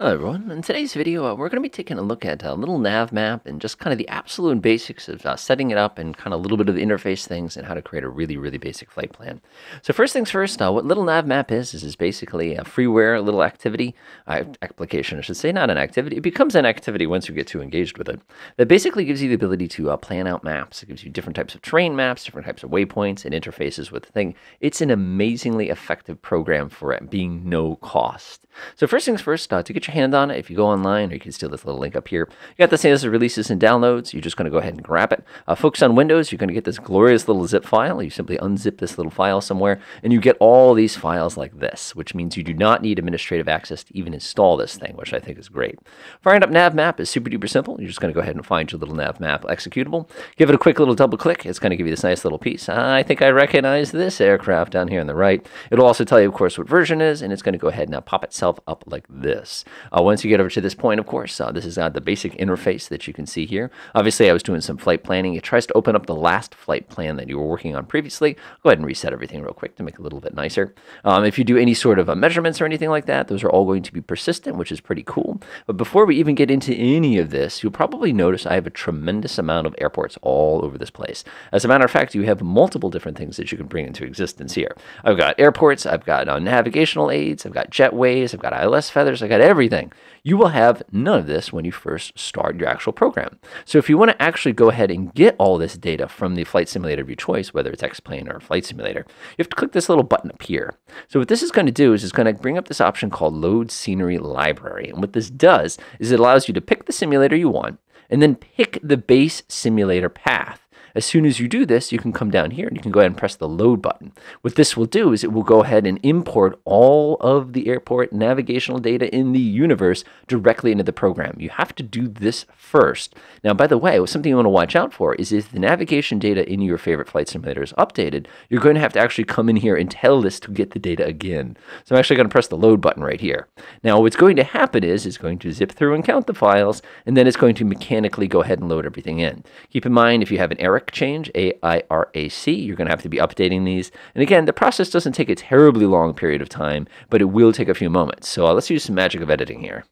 Hello everyone. In today's video, uh, we're going to be taking a look at a Little Navmap and just kind of the absolute basics of uh, setting it up and kind of a little bit of the interface things and how to create a really, really basic flight plan. So first things first, uh, what Little Navmap is, is, is basically a freeware little activity, uh, application I should say, not an activity. It becomes an activity once you get too engaged with it. That basically gives you the ability to uh, plan out maps. It gives you different types of terrain maps, different types of waypoints and interfaces with the thing. It's an amazingly effective program for it being no cost. So first things first, uh, to get your hand on it, if you go online, or you can steal this little link up here, you got the status of releases and downloads. You're just going to go ahead and grab it. Uh, focus on Windows, you're going to get this glorious little zip file. You simply unzip this little file somewhere, and you get all these files like this, which means you do not need administrative access to even install this thing, which I think is great. Firing up nav map is super duper simple. You're just going to go ahead and find your Little Navmap executable. Give it a quick little double click. It's going to give you this nice little piece. I think I recognize this aircraft down here on the right. It'll also tell you, of course, what version is, and it's going to go ahead and now pop itself up like this. Uh, once you get over to this point, of course, uh, this is uh, the basic interface that you can see here. Obviously, I was doing some flight planning. It tries to open up the last flight plan that you were working on previously. Go ahead and reset everything real quick to make it a little bit nicer. Um, if you do any sort of uh, measurements or anything like that, those are all going to be persistent, which is pretty cool. But before we even get into any of this, you'll probably notice I have a tremendous amount of airports all over this place. As a matter of fact, you have multiple different things that you can bring into existence here. I've got airports, I've got uh, navigational aids, I've got jetways, I've got ILS feathers, I got everything. You will have none of this when you first start your actual program. So if you want to actually go ahead and get all this data from the flight simulator of your choice, whether it's X-Plane or Flight Simulator, you have to click this little button up here. So what this is going to do is it's going to bring up this option called Load Scenery Library. And what this does is it allows you to pick the simulator you want and then pick the base simulator path. As soon as you do this, you can come down here and you can go ahead and press the load button. What this will do is it will go ahead and import all of the airport navigational data in the universe directly into the program. You have to do this first. Now, by the way, something you want to watch out for is if the navigation data in your favorite flight simulator is updated, you're going to have to actually come in here and tell this to get the data again. So I'm actually going to press the load button right here. Now, what's going to happen is it's going to zip through and count the files, and then it's going to mechanically go ahead and load everything in. Keep in mind, if you have an Change, A-I-R-A-C, you're going to have to be updating these. And again, the process doesn't take a terribly long period of time, but it will take a few moments. So uh, let's use some magic of editing here.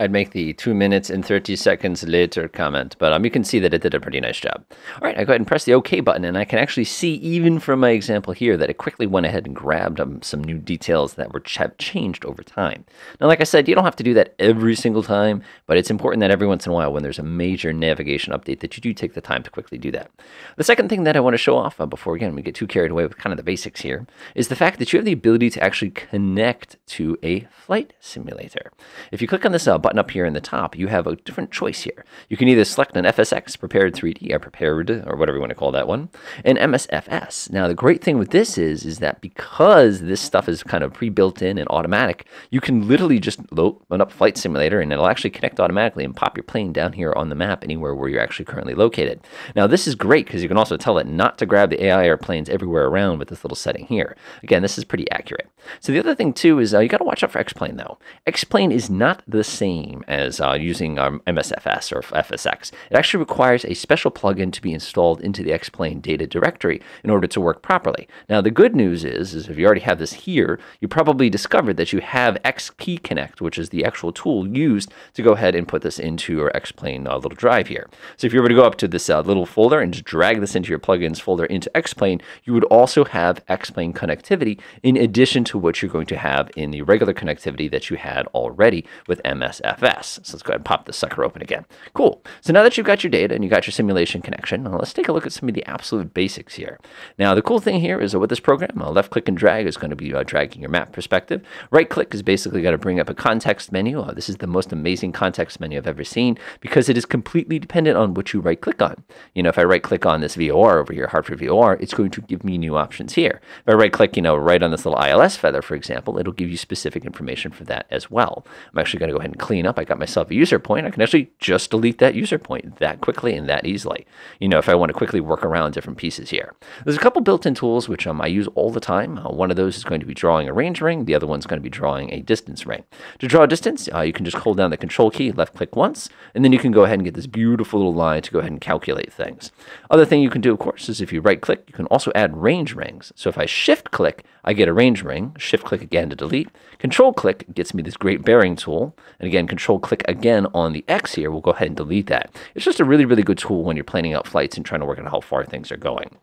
I'd make the two minutes and 30 seconds later comment, but um, you can see that it did a pretty nice job. All right, I go ahead and press the OK button, and I can actually see, even from my example here, that it quickly went ahead and grabbed um, some new details that were ch changed over time. Now, like I said, you don't have to do that every single time, but it's important that every once in a while, when there's a major navigation update, that you do take the time to quickly do that. The second thing that I want to show off uh, before, again, we get too carried away with kind of the basics here, is the fact that you have the ability to actually connect to a flight simulator. If you click on this uh, button up here in the top, you have a different choice here. You can either select an FSX, Prepar3D, or Prepared, or whatever you want to call that one, and MSFS. Now, the great thing with this is, is that because this stuff is kind of pre-built in and automatic, you can literally just open up Flight Simulator, and it'll actually connect automatically and pop your plane down here on the map anywhere where you're actually currently located. Now, this is great because you can also tell it not to grab the AI airplanes everywhere around with this little setting here. Again, this is pretty accurate. So the other thing, too, is uh, you got to watch out for X-Plane, though. X-Plane is not the same as uh, using um, MSFS or FSX. It actually requires a special plugin to be installed into the X-Plane data directory in order to work properly. Now, the good news is, is if you already have this here, you probably discovered that you have XP Connect, which is the actual tool used to go ahead and put this into your X-Plane uh, little drive here. So if you were to go up to this uh, little folder and just drag this into your plugins folder into X-Plane, you would also have X-Plane connectivity in addition to what you're going to have in the regular connectivity that you had already with MSFS. So let's go ahead and pop this sucker open again. Cool. So now that you've got your data and you got your simulation connection, let's take a look at some of the absolute basics here. Now, the cool thing here is that with this program, uh, left click and drag is going to be uh, dragging your map perspective. Right click is basically going to bring up a context menu. Uh, this is the most amazing context menu I've ever seen because it is completely dependent on what you right click on. You know, if I right click on this VOR over here, Hartford VOR, it's going to give me new options here. If I right click, you know, right on this little ILS feather, for example, it'll give you specific information for that as well. I'm actually going to go ahead and clean clean up, I got myself a user point, I can actually just delete that user point that quickly and that easily. You know, if I want to quickly work around different pieces here. There's a couple built-in tools which um, I use all the time. Uh, one of those is going to be drawing a range ring. The other one's going to be drawing a distance ring. To draw a distance, uh, you can just hold down the control key, left click once, and then you can go ahead and get this beautiful little line to go ahead and calculate things. Other thing you can do, of course, is if you right click, you can also add range rings. So if I shift click, I get a range ring, shift click again to delete. Control click gets me this great bearing tool. And again, control click again on the X here, we'll go ahead and delete that. It's just a really, really good tool when you're planning out flights and trying to work out how far things are going.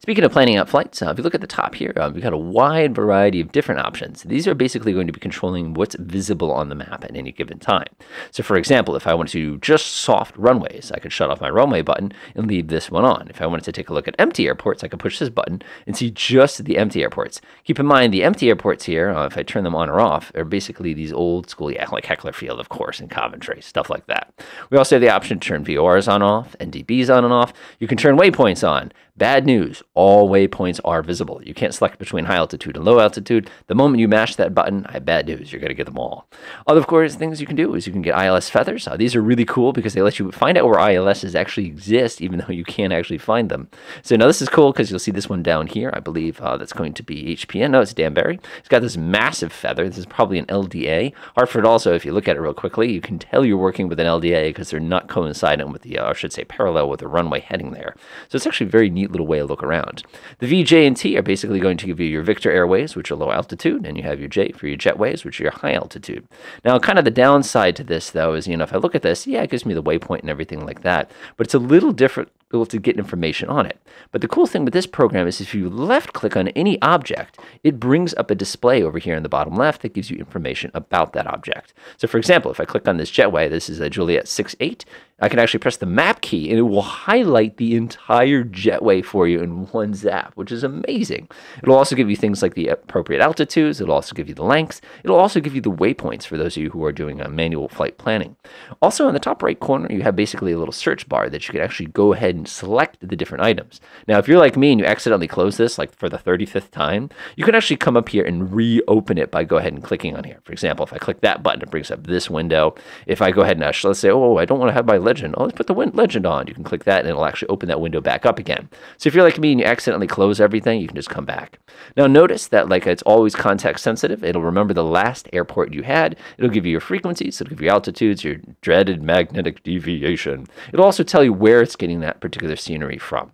Speaking of planning out flights, uh, if you look at the top here, uh, we've got a wide variety of different options. These are basically going to be controlling what's visible on the map at any given time. So for example, if I wanted to just soft runways, I could shut off my runway button and leave this one on. If I wanted to take a look at empty airports, I could push this button and see just the empty airports. Keep in mind, the empty airports here, uh, if I turn them on or off, are basically these old school, yeah, like Heckler Field, of course, and Coventry, stuff like that. We also have the option to turn VORs on and off, NDBs on and off. You can turn waypoints on, Bad news, all waypoints are visible. You can't select between high altitude and low altitude. The moment you mash that button, I bad news, you're going to get them all. Other, of course, things you can do is you can get ILS feathers. Uh, these are really cool because they let you find out where ILSs actually exist, even though you can't actually find them. So now this is cool because you'll see this one down here. I believe uh, that's going to be HPN. No, it's Danbury. It's got this massive feather. This is probably an LDA. Hartford also, if you look at it real quickly, you can tell you're working with an LDA because they're not coincident with the, uh, I should say, parallel with the runway heading there. So it's actually very neat neat little way to look around. The V, J, and T are basically going to give you your Victor Airways, which are low altitude, and you have your J for your jetways, which are your high altitude. Now, kind of the downside to this, though, is, you know, if I look at this, yeah, it gives me the waypoint and everything like that, but it's a little different to get information on it. But the cool thing with this program is if you left click on any object, it brings up a display over here in the bottom left that gives you information about that object. So for example, if I click on this jetway, this is a Juliet 68, I can actually press the map key and it will highlight the entire jetway for you in one zap, which is amazing. It'll also give you things like the appropriate altitudes. It'll also give you the lengths. It'll also give you the waypoints for those of you who are doing a manual flight planning. Also in the top right corner, you have basically a little search bar that you can actually go ahead and select the different items. Now, if you're like me and you accidentally close this like for the 35th time, you can actually come up here and reopen it by go ahead and clicking on here. For example, if I click that button, it brings up this window. If I go ahead and uh, actually, let's say, oh, I don't want to have my legend. Oh, let's put the wind legend on. You can click that and it'll actually open that window back up again. So if you're like me and you accidentally close everything, you can just come back. Now notice that like it's always context sensitive. It'll remember the last airport you had. It'll give you your frequencies. It'll give you altitudes, your dreaded magnetic deviation. It'll also tell you where it's getting that particular scenery from.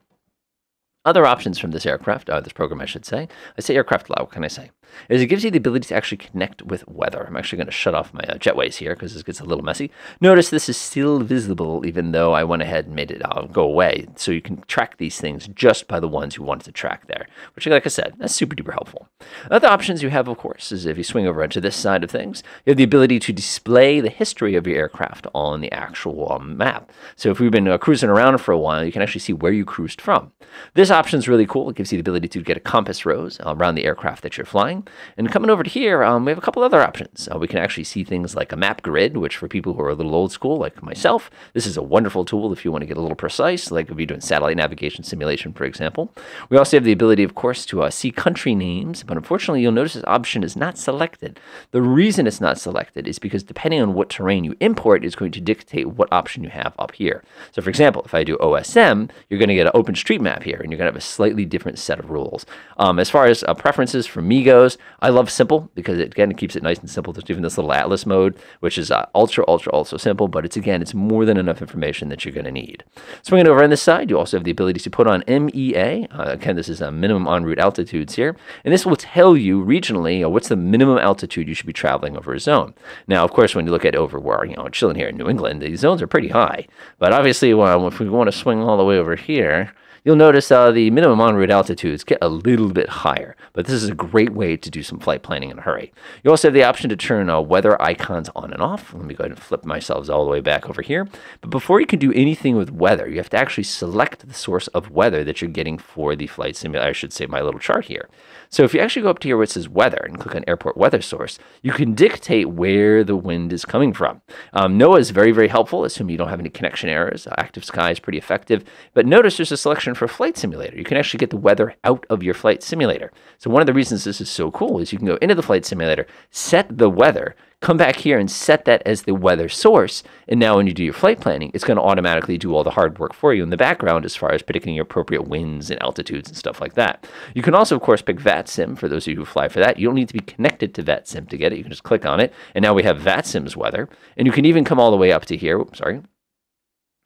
Other options from this aircraft, uh, this program I should say, I say aircraft law, what can I say? Is it gives you the ability to actually connect with weather. I'm actually going to shut off my uh, jetways here because this gets a little messy. Notice this is still visible even though I went ahead and made it uh, go away. So you can track these things just by the ones you wanted to track there, which like I said, that's super duper helpful. Other options you have, of course, is if you swing over to this side of things, you have the ability to display the history of your aircraft on the actual um, map. So if we've been uh, cruising around for a while, you can actually see where you cruised from. This option is really cool. It gives you the ability to get a compass rose around the aircraft that you're flying. And coming over to here, um, we have a couple other options. Uh, we can actually see things like a map grid, which for people who are a little old school, like myself, this is a wonderful tool if you want to get a little precise, like if you're doing satellite navigation simulation, for example. We also have the ability, of course, to uh, see country names, but unfortunately, you'll notice this option is not selected. The reason it's not selected is because depending on what terrain you import is going to dictate what option you have up here. So, for example, if I do OSM, you're going to get an OpenStreetMap here, and you're going to have a slightly different set of rules. Um, as far as uh, preferences for me goes, I love simple because it, again keeps it nice and simple. There's even this little atlas mode, which is uh, ultra ultra ultra simple, but it's again it's more than enough information that you're going to need. Swinging over on this side, you also have the ability to put on MEA. Uh, again, this is a minimum en route altitudes here, and this will tell you regionally what's the minimum altitude you should be traveling over a zone. Now, of course, when you look at over where you know chilling here in New England, these zones are pretty high, but obviously, well, if we want to swing all the way over here you'll notice uh, the minimum en route altitudes get a little bit higher, but this is a great way to do some flight planning in a hurry. You also have the option to turn uh, weather icons on and off. Let me go ahead and flip myself all the way back over here. But before you can do anything with weather, you have to actually select the source of weather that you're getting for the flight simulator. I should say my little chart here. So if you actually go up to here where it says weather and click on airport weather source, you can dictate where the wind is coming from. Um, NOAA is very, very helpful, assuming you don't have any connection errors. Active Sky is pretty effective. But notice there's a selection for a flight simulator. You can actually get the weather out of your flight simulator. So one of the reasons this is so cool is you can go into the flight simulator, set the weather, come back here and set that as the weather source. And now when you do your flight planning, it's going to automatically do all the hard work for you in the background as far as predicting your appropriate winds and altitudes and stuff like that. You can also, of course, pick VATSIM for those of you who fly for that. You don't need to be connected to VATSIM to get it. You can just click on it. And now we have VATSIM's weather. And you can even come all the way up to here. Oops, sorry.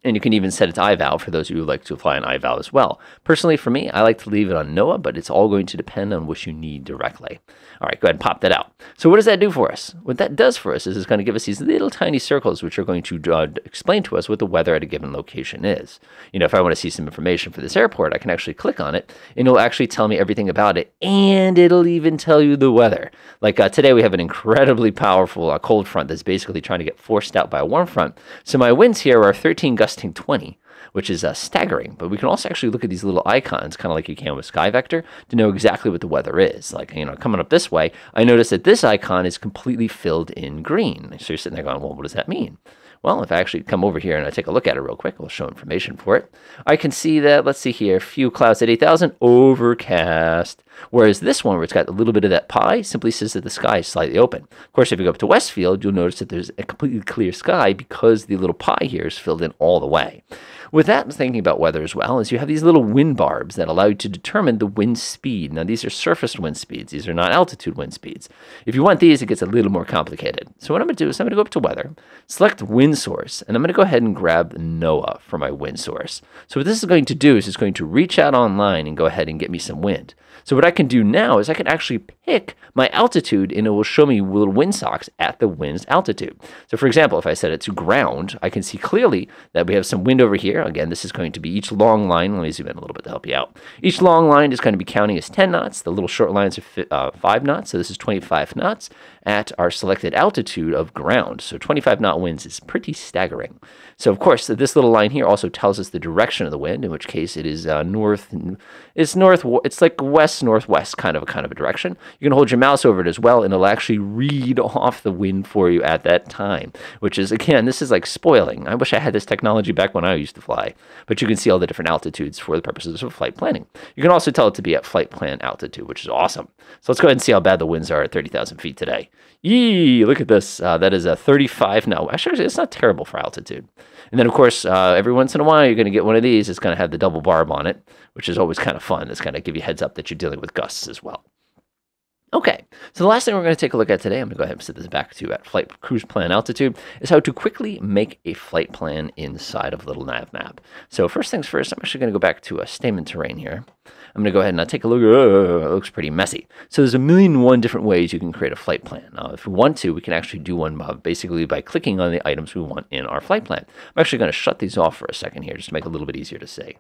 And you can even set it to IVAO for those of you who like to apply an IVAO as well. Personally, for me, I like to leave it on NOAA, but it's all going to depend on what you need directly. All right, go ahead and pop that out. So what does that do for us? What that does for us is it's going to give us these little tiny circles, which are going to uh, explain to us what the weather at a given location is. You know, if I want to see some information for this airport, I can actually click on it, and it'll actually tell me everything about it, and it'll even tell you the weather. Like uh, today, we have an incredibly powerful uh, cold front that's basically trying to get forced out by a warm front. So my winds here are 13 gusting 20 which is uh, staggering. But we can also actually look at these little icons, kind of like you can with Sky Vector, to know exactly what the weather is. Like, you know, coming up this way, I notice that this icon is completely filled in green. So you're sitting there going, well, what does that mean? Well, if I actually come over here and I take a look at it real quick, we'll show information for it. I can see that, let's see here, few clouds at 8,000, overcast. Whereas this one, where it's got a little bit of that pie, simply says that the sky is slightly open. Of course, if you go up to Westfield, you'll notice that there's a completely clear sky because the little pie here is filled in all the way. With that, thinking about weather as well, is you have these little wind barbs that allow you to determine the wind speed. Now, these are surface wind speeds. These are not altitude wind speeds. If you want these, it gets a little more complicated. So what I'm going to do is I'm going to go up to weather, select wind source, and I'm going to go ahead and grab NOAA for my wind source. So what this is going to do is it's going to reach out online and go ahead and get me some wind. So what I can do now is I can actually pick my altitude and it will show me little wind socks at the wind's altitude. So for example, if I set it to ground, I can see clearly that we have some wind over here. Again, this is going to be each long line. Let me zoom in a little bit to help you out. Each long line is going to be counting as 10 knots. The little short lines are uh, 5 knots. So this is 25 knots at our selected altitude of ground. So 25 knot winds is pretty staggering. So of course, this little line here also tells us the direction of the wind, in which case it is uh, north. It's north. It's like west northwest kind of a kind of a direction. You can hold your mouse over it as well, and it'll actually read off the wind for you at that time. Which is again, this is like spoiling. I wish I had this technology back when I used to fly. But you can see all the different altitudes for the purposes of flight planning. You can also tell it to be at flight plan altitude, which is awesome. So let's go ahead and see how bad the winds are at 30,000 feet today. Yee, look at this. Uh, that is a 35. No, actually, it's not terrible for altitude. And then, of course, uh, every once in a while, you're going to get one of these. It's going to have the double barb on it, which is always kind of fun. It's going to give you heads up that you're dealing with gusts as well. Okay, so the last thing we're going to take a look at today, I'm going to go ahead and set this back to at flight cruise plan altitude, is how to quickly make a flight plan inside of Little Navmap. So first things first, I'm actually going to go back to a Stamen terrain here. I'm going to go ahead and I'll take a look. Oh, it looks pretty messy. So there's a million and one different ways you can create a flight plan. Now, if we want to, we can actually do one basically by clicking on the items we want in our flight plan. I'm actually going to shut these off for a second here just to make it a little bit easier to see.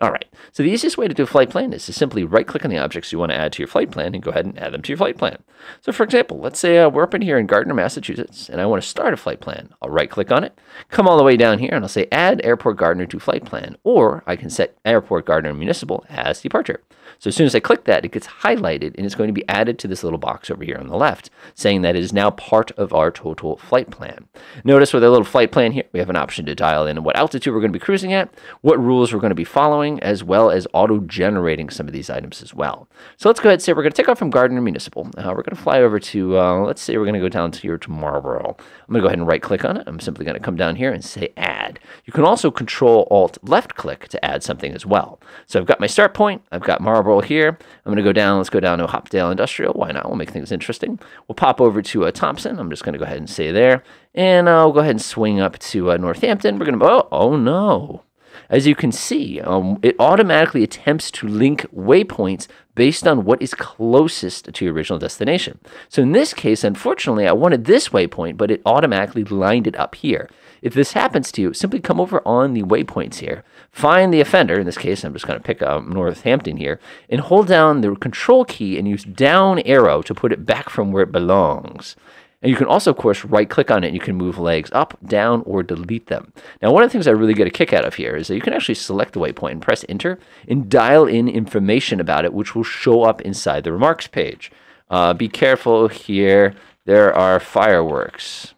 All right, so the easiest way to do a flight plan is to simply right click on the objects you want to add to your flight plan and go ahead and add them to your flight plan. So for example, let's say uh, we're up in here in Gardner, Massachusetts, and I want to start a flight plan. I'll right click on it, come all the way down here, and I'll say add Airport Gardner to flight plan, or I can set Airport Gardner Municipal as departure. So as soon as I click that, it gets highlighted and it's going to be added to this little box over here on the left, saying that it is now part of our total flight plan. Notice with our little flight plan here, we have an option to dial in what altitude we're going to be cruising at, what rules we're going to be following, as well as auto-generating some of these items as well. So let's go ahead and say we're going to take off from Gardner Municipal. Uh, we're going to fly over to, uh, let's say we're going to go down to here to Marlborough. I'm going to go ahead and right click on it. I'm simply going to come down here and say add. You can also control alt left click to add something as well. So I've got my start point, I've got Marlborough here. I'm going to go down, let's go down to Hopedale Industrial. Why not? We'll make things interesting. We'll pop over to uh, Thompson. I'm just going to go ahead and say there. And I'll go ahead and swing up to uh, Northampton. We're going to, oh, oh no. As you can see, um, it automatically attempts to link waypoints based on what is closest to your original destination. So in this case, unfortunately, I wanted this waypoint, but it automatically lined it up here. If this happens to you, simply come over on the waypoints here, find the offender, in this case, I'm just going to pick um, Northampton here, and hold down the control key and use down arrow to put it back from where it belongs. And you can also, of course, right click on it and you can move legs up, down, or delete them. Now, one of the things I really get a kick out of here is that you can actually select the waypoint and press enter and dial in information about it, which will show up inside the remarks page. Uh, be careful here. There are fireworks.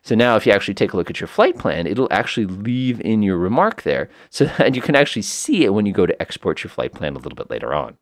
So now if you actually take a look at your flight plan, it'll actually leave in your remark there so that you can actually see it when you go to export your flight plan a little bit later on.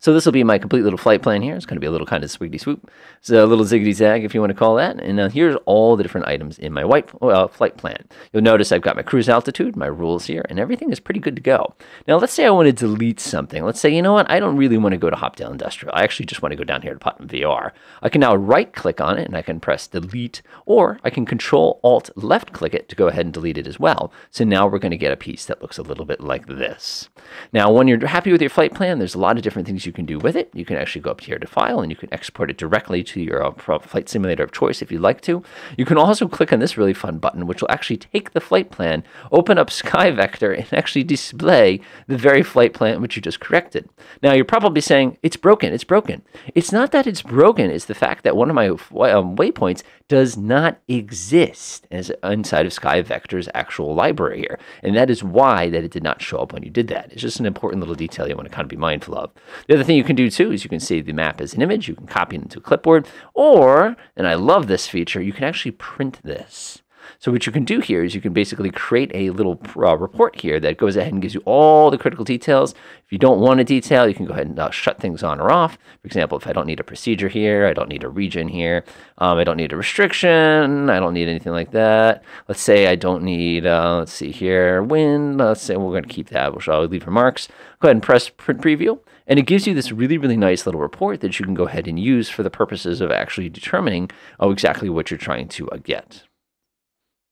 So this will be my complete little flight plan here. It's going to be a little kind of swiggity swoop. So a little ziggity zag, if you want to call that. And uh, here's all the different items in my white uh, flight plan. You'll notice I've got my cruise altitude, my rules here, and everything is pretty good to go. Now let's say I want to delete something. Let's say, you know what, I don't really want to go to Hopedale Industrial. I actually just want to go down here to Putnam VR. I can now right click on it and I can press delete, or I can control alt left click it to go ahead and delete it as well. So now we're going to get a piece that looks a little bit like this. Now when you're happy with your flight plan, there's a lot of different things you can do with it. You can actually go up here to File and you can export it directly to your uh, flight simulator of choice if you'd like to. You can also click on this really fun button, which will actually take the flight plan, open up SkyVector, and actually display the very flight plan which you just corrected. Now, you're probably saying, it's broken, it's broken. It's not that it's broken, it's the fact that one of my um, waypoints does not exist as inside of SkyVector's actual library here. And that is why that it did not show up when you did that. It's just an important little detail you want to kind of be mindful of. The other thing you can do too is you can save the map as an image, you can copy it into a clipboard, or, and I love this feature, you can actually print this. So what you can do here is you can basically create a little uh, report here that goes ahead and gives you all the critical details. If you don't want a detail, you can go ahead and uh, shut things on or off. For example, if I don't need a procedure here, I don't need a region here, um, I don't need a restriction, I don't need anything like that. Let's say I don't need, uh, let's see here, wind. Let's say we're going to keep that, I'll leave remarks. Go ahead and press print preview. And it gives you this really, really nice little report that you can go ahead and use for the purposes of actually determining oh, exactly what you're trying to uh, get.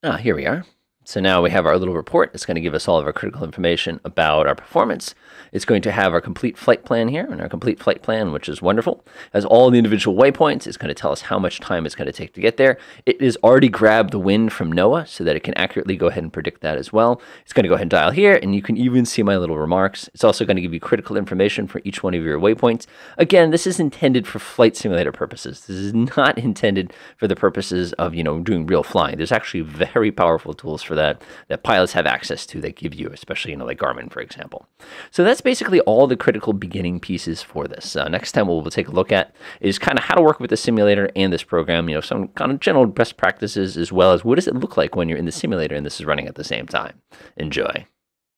Ah, here we are. So now we have our little report. It's going to give us all of our critical information about our performance. It's going to have our complete flight plan here, and our complete flight plan, which is wonderful, has all the individual waypoints. It's going to tell us how much time it's going to take to get there. It has already grabbed the wind from NOAA so that it can accurately go ahead and predict that as well. It's going to go ahead and dial here, and you can even see my little remarks. It's also going to give you critical information for each one of your waypoints. Again, this is intended for flight simulator purposes. This is not intended for the purposes of, you know, doing real flying. There's actually very powerful tools for that that pilots have access to that give you, especially, you know, like Garmin, for example. So that's basically all the critical beginning pieces for this. Uh, next time, we'll take a look at is kind of how to work with the simulator and this program, you know, some kind of general best practices as well as what does it look like when you're in the simulator and this is running at the same time. Enjoy.